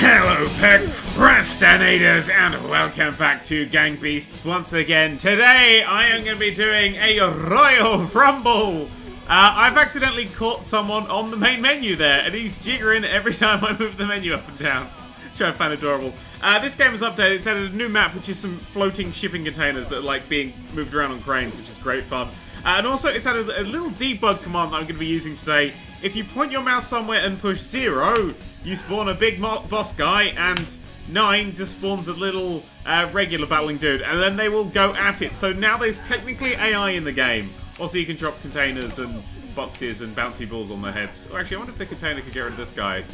Hello, procrastinators, and welcome back to Gang Beasts once again. Today, I am going to be doing a Royal Rumble. Uh, I've accidentally caught someone on the main menu there, and he's jiggering every time I move the menu up and down, which I find adorable. Uh, this game is updated. It's added a new map, which is some floating shipping containers that are like being moved around on cranes, which is great fun. Uh, and also, it's added a little debug command that I'm going to be using today. If you point your mouse somewhere and push zero, you spawn a big boss guy, and nine just spawns a little uh, regular battling dude, and then they will go at it. So now there's technically AI in the game. Also, you can drop containers and boxes and bouncy balls on their heads. Oh, actually, I wonder if the container could get rid of this guy.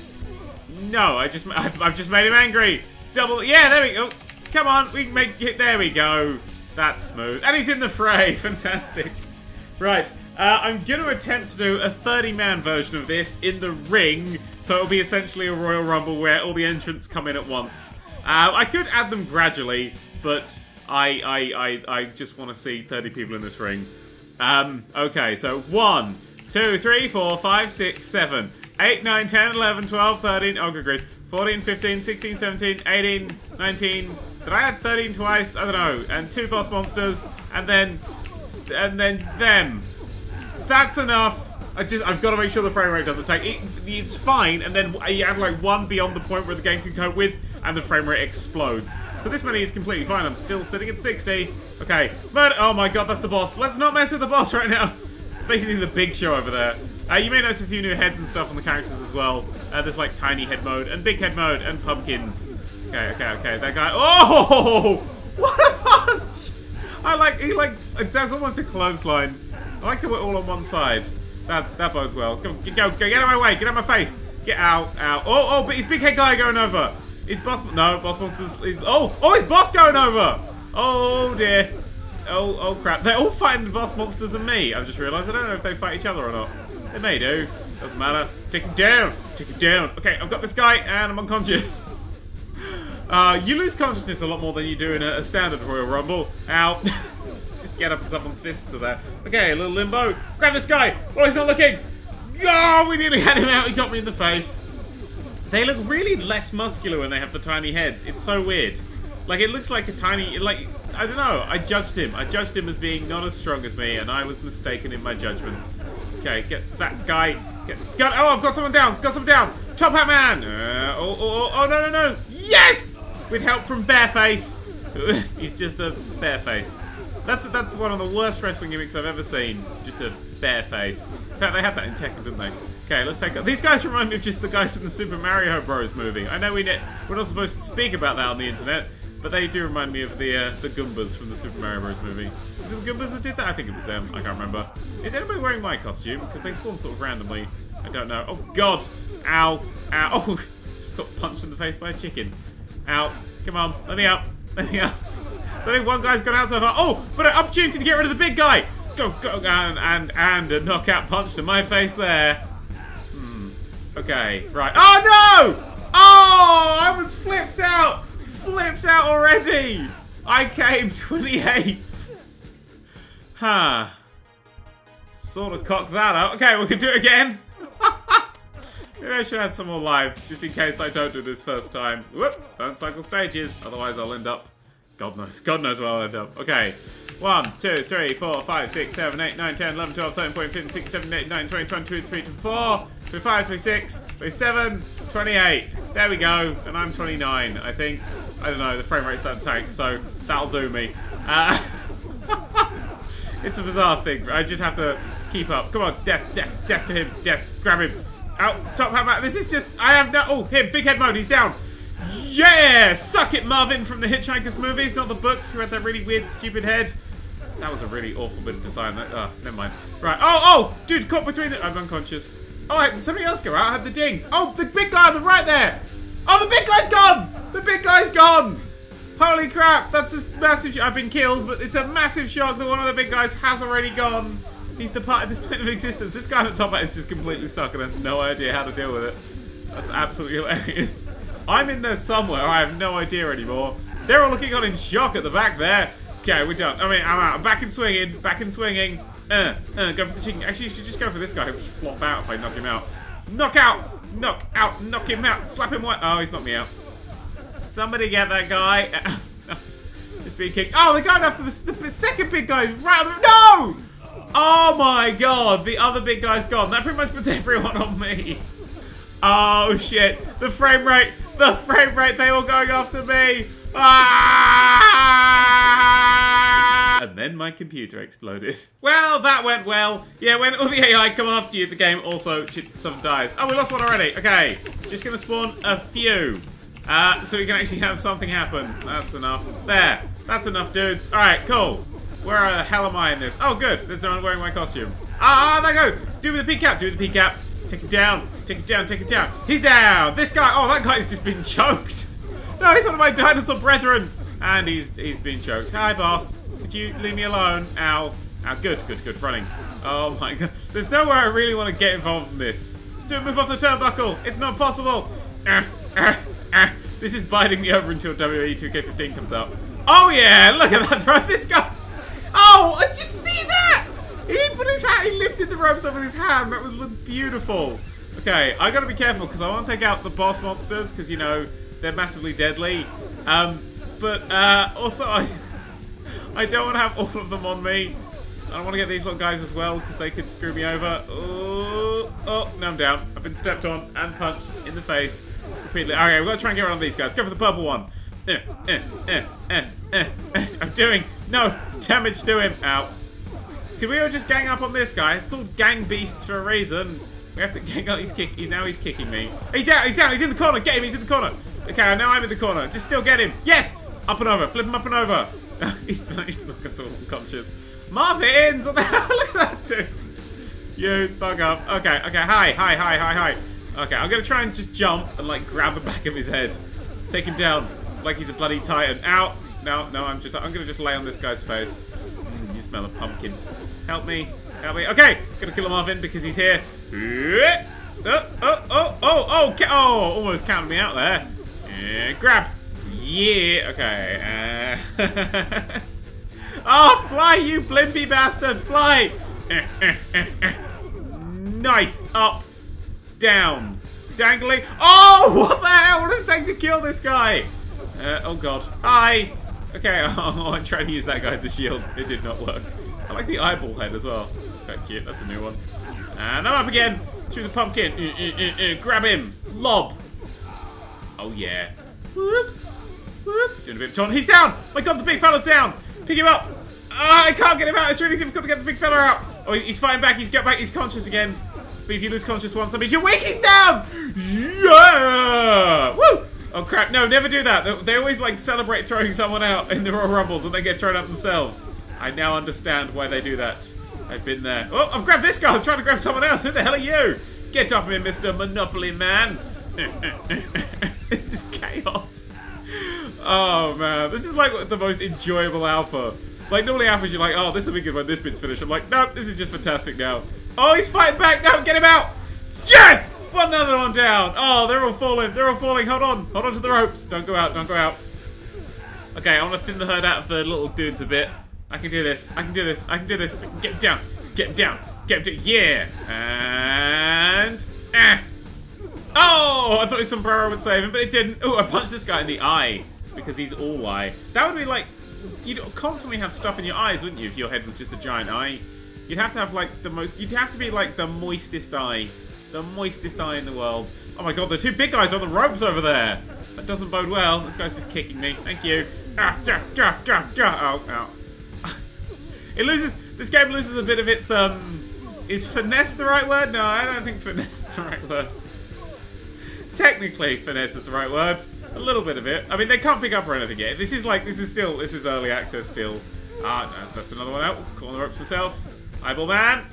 No, I just I've, I've just made him angry. Double, yeah, there we go. Come on, we can make it. There we go. That's smooth, and he's in the fray. Fantastic. Right, uh, I'm going to attempt to do a 30-man version of this in the ring, so it'll be essentially a Royal Rumble where all the entrants come in at once. Uh, I could add them gradually, but I I, I, I just want to see 30 people in this ring. Um, okay, so 1, 2, 3, 4, 5, 6, 7, 8, 9, 10, 11, 12, 13, oh good grief, 14, 15, 16, 17, 18, 19, did I add 13 twice? I don't know, and two boss monsters, and then and then them. That's enough. I just I've got to make sure the frame rate doesn't take. It, it's fine, and then you add like one beyond the point where the game can cope with, and the frame rate explodes. So this many is completely fine. I'm still sitting at 60. Okay, but oh my god, that's the boss. Let's not mess with the boss right now. It's basically the big show over there. Uh, you may notice a few new heads and stuff on the characters as well. Uh, there's like tiny head mode and big head mode and pumpkins. Okay, okay, okay. That guy. Oh, what a punch! I like, he like, that's almost a clothesline. I like how we're all on one side. That, that bodes well. Go, go, go, get out of my way, get out of my face. Get out, out. Oh, oh, but his big head guy going over. Is boss, no, boss monsters is, oh, oh, his boss going over. Oh dear. Oh, oh crap. They're all fighting boss monsters and me. I've just realised I don't know if they fight each other or not. They may do. Doesn't matter. Take him down. Take him down. Okay, I've got this guy and I'm unconscious. Uh, you lose consciousness a lot more than you do in a, a standard Royal Rumble. Ow. Get up someone's fists of that. Okay, a little limbo. Grab this guy. Oh, he's not looking. Oh, we nearly had him out. He got me in the face. They look really less muscular when they have the tiny heads. It's so weird. Like, it looks like a tiny... Like, I don't know. I judged him. I judged him as being not as strong as me, and I was mistaken in my judgments. Okay, get that guy... Get, got, oh, I've got someone down. Got someone down. Top Hat Man. Uh, oh, oh, oh, oh, no, no, no. Yes! With help from Bareface. He's just a Bareface. That's that's one of the worst wrestling gimmicks I've ever seen. Just a bare face. In fact, they had that in Tekken, didn't they? Okay, let's take. These guys remind me of just the guys from the Super Mario Bros. movie. I know we we're not supposed to speak about that on the internet, but they do remind me of the uh, the Goombas from the Super Mario Bros. movie. Is it the Goombas that did that? I think it was them. I can't remember. Is anybody wearing my costume? Because they spawn sort of randomly. I don't know. Oh, God! Ow! Ow! Oh, just got punched in the face by a chicken. Ow. Come on, let me out. Let me out. So I think one guy's gone out so far. Oh, but an opportunity to get rid of the big guy. Go, go, and, and, and a knockout punch to my face there. Hmm. Okay, right. Oh, no! Oh, I was flipped out. Flipped out already. I came 28. Huh. Sort of cocked that up. Okay, we can do it again. Maybe I should add some more lives, just in case I don't do this first time. Whoop! Don't cycle stages, otherwise I'll end up... God knows. God knows where I'll end up. Okay. 1, 2, 3, 4, 5, 6, 7, 8, 9, 10, 11, 12, 13, 14, 15, 16, 17, 18, 19, 20, 21, 22, 23, 24, 25, 26, 27, 28. There we go. And I'm 29, I think. I don't know, the frame rate's starting to tank, so that'll do me. Uh, it's a bizarre thing. I just have to keep up. Come on, death, death, death to him, death. Grab him. Out, top hat, This is just, I have no, oh, him, big head mode, he's down. Yeah! Suck it, Marvin from the Hitchhiker's movies, not the books, who had that really weird, stupid head. That was a really awful bit of design. Oh, never mind. Right. Oh, oh! Dude, caught between the... I'm unconscious. Oh, did somebody else go out? I had the dings. Oh, the big guy on the right there! Oh, the big guy's gone! The big guy's gone! Holy crap, that's a massive... I've been killed, but it's a massive shock that one of the big guys has already gone. He's departed this plane of existence. This guy at the top is just completely stuck and has no idea how to deal with it. That's absolutely hilarious. I'm in there somewhere. I have no idea anymore. They're all looking on in shock at the back there. Okay, we're done. I mean, I'm out. I'm back in swinging. Back in swinging. Uh, uh, go for the chicken. Actually, you should just go for this guy. He'll just flop out if I knock him out. Knock out! Knock out. Knock him out. Slap him white. Oh, he's knocked me out. Somebody get that guy. Just being kicked. Oh, they're going after the, the second big guy. Rather no. Oh my god, the other big guy's gone. That pretty much puts everyone on me. Oh shit, the frame rate, the frame rate, they were going after me. Ah! And then my computer exploded. Well, that went well. Yeah, when all the AI come after you, the game also shits some dies. Oh, we lost one already. Okay, just gonna spawn a few. Uh, so we can actually have something happen. That's enough. There. That's enough, dudes. Alright, cool. Where the hell am I in this? Oh, good. There's no one wearing my costume. Ah, there go. Do with the P cap. Do with the P cap. Take it down. Take it down. Take it down. He's down. This guy. Oh, that guy's just been choked. No, he's one of my dinosaur brethren. And he's he's been choked. Hi, boss. Could you leave me alone? Ow. Ow. Good. Good. Good. Running. Oh my god. There's nowhere I really want to get involved in this. Don't move off the turnbuckle. It's not possible. Uh, uh, uh. This is biting me over until WWE 2K15 comes out. Oh yeah, look at that. This guy. Oh, did you see that? He put his hand, he lifted the ropes up with his hand. That was beautiful. Okay, I gotta be careful because I want to take out the boss monsters because, you know, they're massively deadly. Um, but uh, also, I, I don't want to have all of them on me. I don't want to get these little guys as well because they could screw me over. Oh, oh, now I'm down. I've been stepped on and punched in the face repeatedly. Okay, we've got to try and get around these guys. Go for the purple one. Eh, eh, eh, eh, eh, eh. I'm doing no damage to him. Ow. Can we all just gang up on this guy? It's called Gang Beasts for a reason. We have to gang up. He's kicking. Now he's kicking me. He's out. He's down. He's in the corner. Get him. He's in the corner. Okay, now I'm in the corner. Just still get him. Yes. Up and over. Flip him up and over. he's managed to look us all unconscious. Marvins! Look at that dude. You fuck up. Okay. Okay. Hi. Hi. Hi. Hi. Hi. Okay. I'm gonna try and just jump and like grab the back of his head. Take him down like he's a bloody titan. Out. No. No. I'm just. I'm gonna just lay on this guy's face. Mm, you smell a pumpkin. Help me. Help me. Okay. Gonna kill Marvin because he's here. Oh, oh, oh, oh, oh, oh, almost counted me out there. Yeah, grab. Yeah, okay. Uh, oh, fly, you blimpy bastard, fly. nice. Up, down, dangling. Oh, what the hell? What does it take to kill this guy? Uh, oh, God. Hi. Okay, oh, I tried to use that guy as a shield. It did not work. I like the eyeball head as well. It's quite cute. That's a new one. And I'm up again. Through the pumpkin. Uh, uh, uh, grab him. Lob. Oh, yeah. Whoop. Whoop. Doing a bit of taunt. He's down. My god, the big fella's down. Pick him up. Oh, I can't get him out. It's really difficult to get the big fella out. Oh, he's fighting back. He's got back. He's conscious again. But if you lose conscious once, that means you're weak. He's down. Yeah. Woo. Oh crap! No, never do that. They, they always like celebrate throwing someone out in the Royal Rumbles, and they get thrown out themselves. I now understand why they do that. I've been there. Oh, I've grabbed this guy. I was trying to grab someone else. Who the hell are you? Get off me, Mr. Monopoly Man. this is chaos. Oh, man. This is like the most enjoyable alpha. Like, normally alphas, you're like, oh, this will be good when this bit's finished. I'm like, nope, this is just fantastic now. Oh, he's fighting back. No, get him out. Yes! One another one down. Oh, they're all falling. They're all falling. Hold on. Hold on to the ropes. Don't go out. Don't go out. Okay, I want to thin the herd out of the little dudes a bit. I can do this. I can do this. I can do this. Get down. Get down. Get down. Yeah. And... Eh. Oh! I thought his sombrero would save him, but it didn't. Oh, I punched this guy in the eye because he's all eye. That would be like... You'd constantly have stuff in your eyes, wouldn't you, if your head was just a giant eye? You'd have to have, like, the most... You'd have to be, like, the moistest eye. The moistest eye in the world. Oh my god, the two big guys on the ropes over there. That doesn't bode well. This guy's just kicking me. Thank you. Ah, gah, gah, gah. Oh, oh. It loses. This game loses a bit of its um. Is finesse the right word? No, I don't think finesse is the right word. Technically, finesse is the right word. A little bit of it. I mean, they can't pick up or anything yet. This is like this is still this is early access still. Ah, no, that's another one out. Calling the ropes himself. Eyeball man.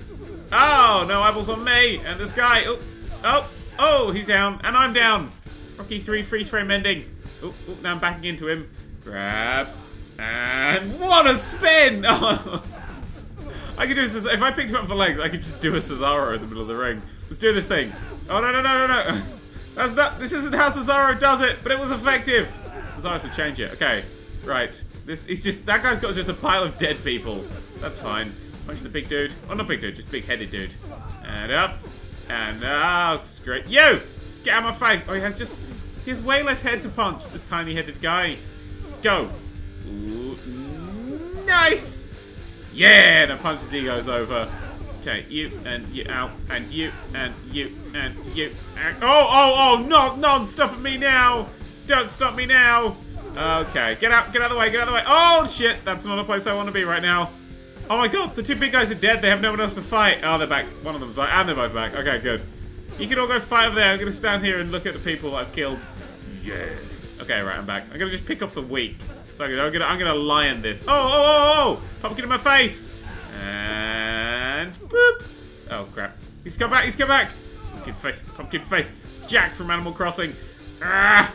Oh no, eyeballs on me and this guy. Oh, oh, oh, he's down and I'm down. Rocky three freeze frame ending. Oh, oh now I'm backing into him. Grab. And what a spin! I could do this. If I picked him up for legs, I could just do a Cesaro in the middle of the ring. Let's do this thing. Oh no no no no no! That's not. This isn't how Cesaro does it, but it was effective. Cesaro should change it. Okay, right. This it's just that guy's got just a pile of dead people. That's fine. Punch the big dude. Oh, not big dude, just big headed dude. And up. And oh, great. You! Get out of my face. Oh, he has just... He has way less head to punch, this tiny-headed guy. Go. Nice! Yeah, and punch his ego's over. Okay, you and you out and you and you and you and oh oh oh no no stop me now! Don't stop me now! Okay, get out get out of the way, get out of the way. Oh shit, that's not a place I want to be right now. Oh my god, the two big guys are dead, they have no one else to fight. Oh they're back. One of them's back. And they're both back. Okay, good. You can all go fight over there. I'm gonna stand here and look at the people I've killed. Yeah. Okay, right, I'm back. I'm gonna just pick off the weak. I'm gonna I'm gonna lion this. Oh oh oh oh! Pumpkin in my face! And boop! Oh crap. He's come back, he's come back! Pumpkin face, pumpkin face. It's Jack from Animal Crossing. Ah!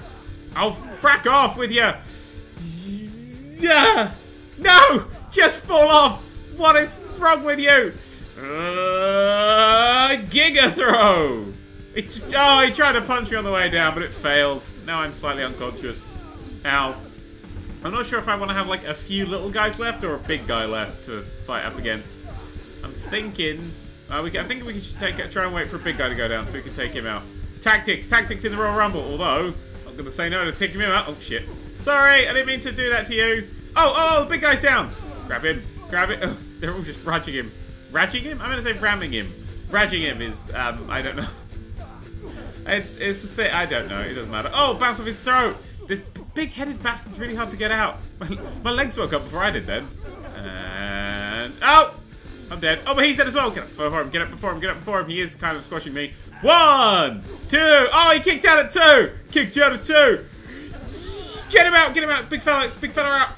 I'll frack off with you! Yeah! No! Just fall off! What is wrong with you? Uh, Giga Throw! It, oh, he tried to punch me on the way down, but it failed. Now I'm slightly unconscious. Ow. I'm not sure if I want to have like a few little guys left or a big guy left to fight up against. I'm thinking... Uh, we can, I think we should take try and wait for a big guy to go down so we can take him out. Tactics! Tactics in the Royal Rumble, although... I'm going to say no to taking him out. Oh, shit. Sorry, I didn't mean to do that to you. Oh, oh, the big guy's down! Grab him. Grab it. Oh, they're all just ratching him. Ratching him? I'm going to say ramming him. Ratching him is, um, I don't know. It's, it's a thing. I don't know. It doesn't matter. Oh, bounce off his throat! Big-headed bastard's really hard to get out. My, my legs woke up before I did then. And... Oh! I'm dead. Oh, but he's dead as well. Get up before him. Get up before him. Get up before him. He is kind of squashing me. One! Two! Oh, he kicked out at two! Kicked out at two! Get him out! Get him out! Big fella! Big fella out!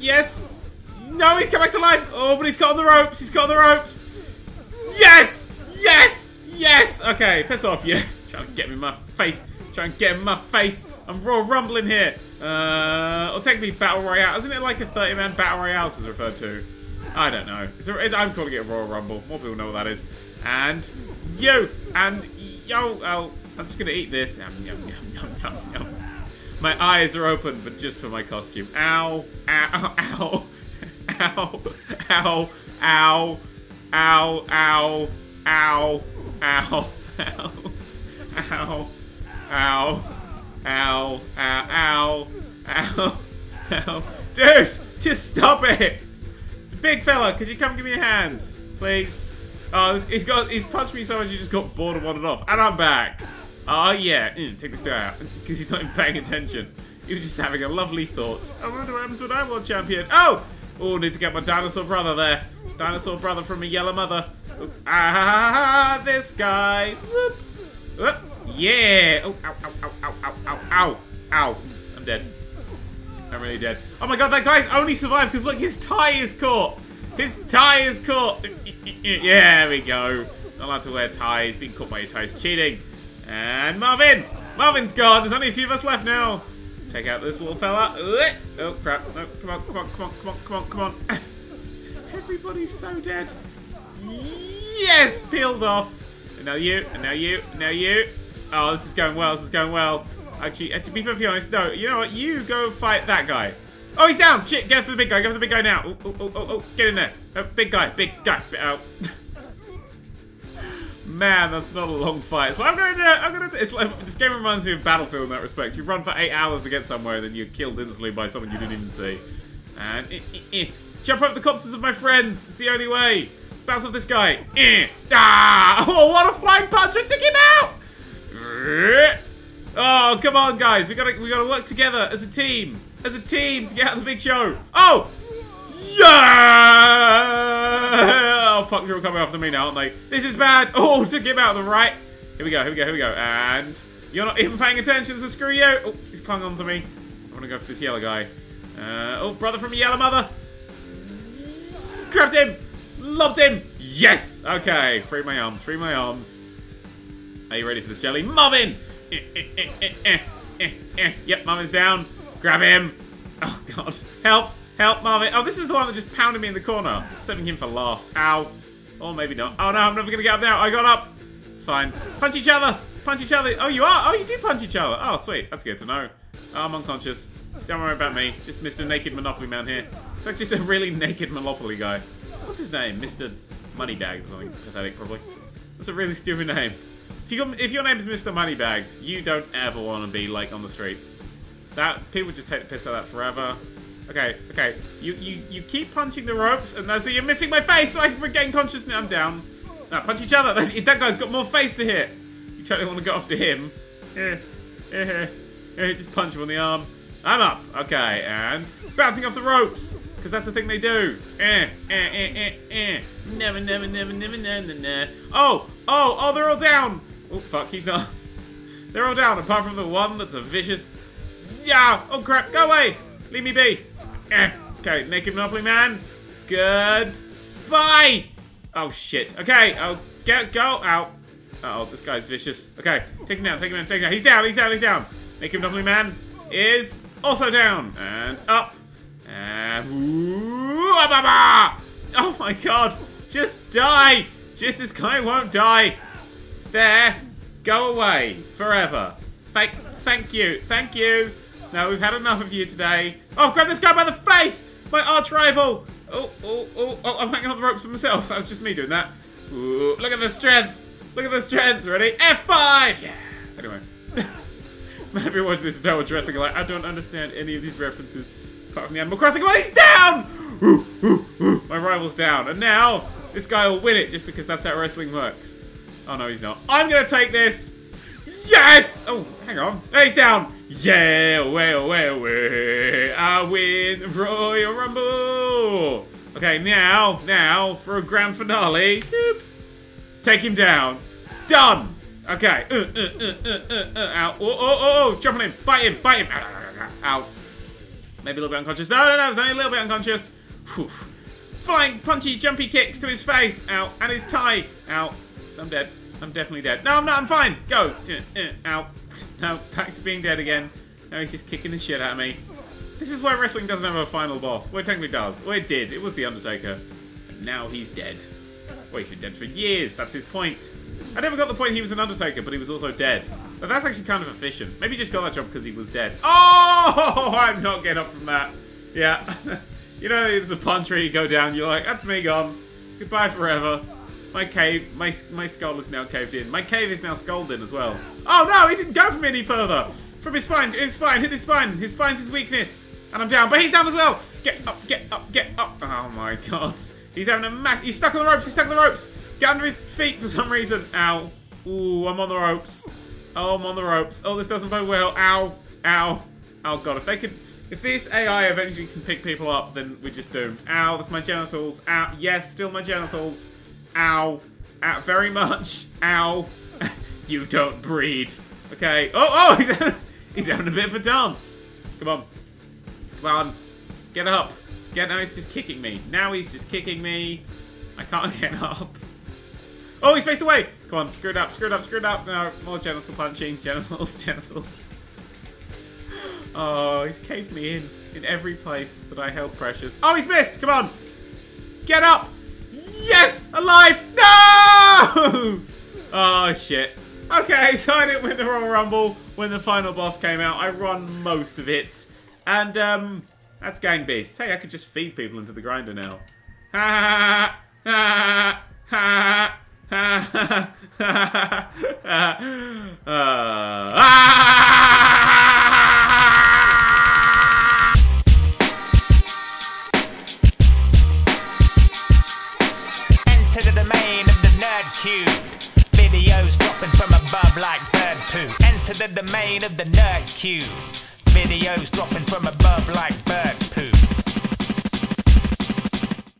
Yes! No, he's come back to life! Oh, but he's on the ropes! He's on the ropes! Yes! Yes! Yes! Okay, piss off, you. Try and get me in my face. Try and get in my face. I'm raw rumbling here. Uh, take me battle royale. Isn't it like a 30 man battle royale is referred to? I don't know. A, I'm calling it a Royal Rumble. More people know what that is. And you and yo. Oh, I'm just gonna eat this. Yum, yum, yum, yum, yum, yum. My eyes are open, but just for my costume. Ow! Ow! Ow! Ow! Ow! Ow! Ow! Ow! Ow! Ow! Ow! Ow! Ow! Ow, ow, ow, ow. Dude, just stop it! It's a Big fella, could you come give me a hand? Please? Oh, this, he's got, he's punched me so much he just got bored and wandered off. And I'm back. Oh, yeah. Mm, take this guy out. Because he's not even paying attention. He was just having a lovely thought. I wonder what happens when I'm world champion. Oh! Oh, need to get my dinosaur brother there. Dinosaur brother from a yellow mother. Ah, this guy. Whoop. Whoop. Yeah! Oh, ow, ow, ow, ow, ow, ow, ow. I'm dead. I'm really dead. Oh my god, that guy's only survived because look, his tie is caught. His tie is caught. Yeah, there we go. Not allowed to wear ties. Being caught by your ties. Cheating. And Marvin! Marvin's gone. There's only a few of us left now. Take out this little fella. Oh, crap. No, come on, come on, come on, come on, come on, come on. Everybody's so dead. Yes! Peeled off. And now you, and now you, and now you. Oh, this is going well. This is going well. Actually, uh, to be perfectly honest, no. You know what? You go fight that guy. Oh, he's down. Shit, get for the big guy. Get for the big guy now. Oh, oh, oh, oh. Get in there. Oh, big guy. Big guy. Oh. Man, that's not a long fight. So I'm gonna do. I'm gonna. Do, it's like this game reminds me of Battlefield in that respect. You run for eight hours to get somewhere, then you're killed instantly by someone you didn't even see. And eh, eh, eh. jump up the corpses of my friends. It's the only way. Bounce off this guy. Eh. Ah! Oh, what a flying punch! I took him out. Oh, come on, guys. We gotta we gotta work together as a team. As a team to get out of the big show. Oh! Yeah! Oh, fuck, they're all coming after me now, aren't they? This is bad. Oh, took him out on the right. Here we go, here we go, here we go. And you're not even paying attention, so screw you. Oh, he's clung on to me. I want to go for this yellow guy. Uh, oh, brother from a yellow mother. Grabbed him. Loved him. Yes. Okay, free my arms, free my arms. Are you ready for this jelly? Marvin! Eh, eh, eh, yep, Marvin's down. Grab him. Oh, God. Help! Help, Marvin. Oh, this was the one that just pounded me in the corner. Saving him for last. Ow. Or maybe not. Oh, no, I'm never going to get up now. I got up. It's fine. Punch each other. Punch each other. Oh, you are? Oh, you do punch each other. Oh, sweet. That's good to know. Oh, I'm unconscious. Don't worry about me. Just Mr. Naked Monopoly Man here. It's like just a really naked Monopoly guy. What's his name? Mr. Moneybags or something pathetic, probably. That's a really stupid name. If you if your name's Mr. Moneybags, you don't ever want to be like on the streets. That people just take the piss out of that forever. Okay, okay. You you you keep punching the ropes, and so you're missing my face, so I can regain consciousness. I'm down. Now punch each other. That's, that guy's got more face to hit. You totally want to go after him. Eh, eh, eh, just punch him on the arm. I'm up. Okay, and bouncing off the ropes. Because that's the thing they do. Eh, eh, eh, eh, eh. Never, never, never, never, never, never. Oh, oh, oh, they're all down. Oh, fuck, he's not. They're all down, apart from the one that's a vicious... Yeah! Oh, crap, go away! Leave me be. Eh. Okay, Naked Monopoly Man. Good. Bye! Oh, shit. Okay, oh, get, go out. Uh oh, this guy's vicious. Okay, take him down, take him down, take him down. He's down, he's down, he's down. Naked Monopoly Man is also down. And up. And... Ooh, ah, bah, bah. Oh my god! Just die! Just this guy won't die. There. Go away. Forever. Thank, thank you. Thank you. No, we've had enough of you today. Oh, grab this guy by the face! My arch rival! Oh, oh, oh, oh, I'm hanging on the ropes for myself. That was just me doing that. Ooh, look at the strength. Look at the strength. Ready? F5! Yeah. Anyway. Maybe watching this Wars wrestling like, I don't understand any of these references. Apart from the Animal Crossing one, he's down! Ooh, ooh, ooh. My rival's down. And now, this guy will win it just because that's how wrestling works. Oh, no, he's not. I'm going to take this. Yes! Oh, hang on. he's down. Yeah, well, well, well. I win Royal Rumble. Okay, now, now, for a grand finale. Doop. Take him down. Done. Okay. Uh, uh, uh, uh, uh, out. Oh, oh, oh, oh. Jump on him. Bite him. Bite him. Out. Maybe a little bit unconscious. No, no, no. It's only a little bit unconscious. Whew. Flying, punchy, jumpy kicks to his face. Out. And his tie. Out. I'm dead. I'm definitely dead. No, I'm not. I'm fine. Go. Uh, uh, out. No, back to being dead again. Now he's just kicking the shit out of me. This is why wrestling doesn't have a final boss. Well, it technically does. Well, it did. It was The Undertaker. And now he's dead. Well, he's been dead for years. That's his point. I never got the point he was an Undertaker, but he was also dead. But that's actually kind of efficient. Maybe he just got that job because he was dead. Oh! I'm not getting up from that. Yeah. you know, it's a punch tree, you go down, you're like, that's me gone. Goodbye forever. My cave, my, my skull is now caved in. My cave is now skulled in as well. Oh no, he didn't go from any further. From his spine, his spine, hit his spine. His spine's his weakness. And I'm down, but he's down as well. Get up, get up, get up. Oh my god. He's having a mass, he's stuck on the ropes, he's stuck on the ropes. Get under his feet for some reason. Ow. Ooh, I'm on the ropes. Oh, I'm on the ropes. Oh, this doesn't bode well. Ow. Ow. Oh god, if they could... If this AI eventually can pick people up, then we're just doomed. Ow, that's my genitals. Ow. Yes, still my genitals. Ow. Ow. Very much. Ow. you don't breed. Okay. Oh, oh! He's, he's having a bit of a dance. Come on. Come on. Get up. Get, now he's just kicking me. Now he's just kicking me. I can't get up. Oh, he's faced away! Come on, screw it up, screw it up, screw it up. No, more genital punching. Genitals, genitals. Oh, he's caved me in. In every place that I held precious. Oh, he's missed! Come on! Get up! Yes! Alive! No! Oh, shit. Okay, so I didn't win the Royal Rumble when the final boss came out. I run most of it. And, um, that's Gang Beasts. Hey, I could just feed people into the grinder now. Ha ha ha ha ha ha Enter the domain of the nerd cube. Videos dropping from above like bugs.